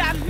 Stop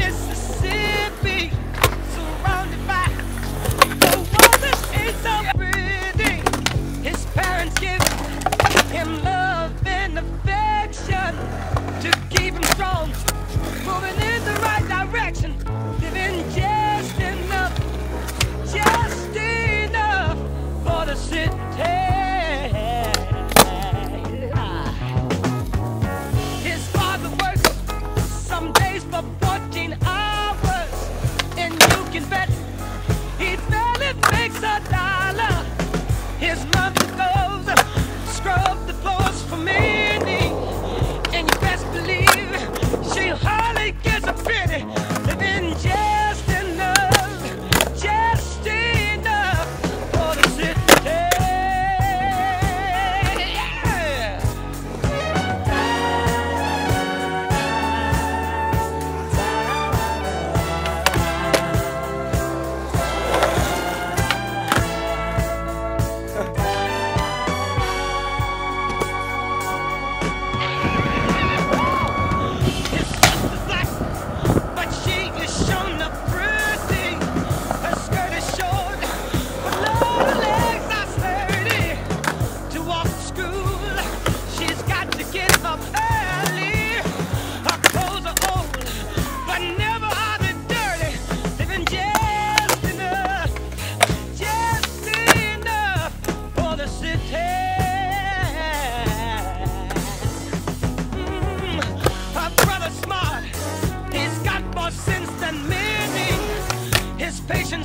Patient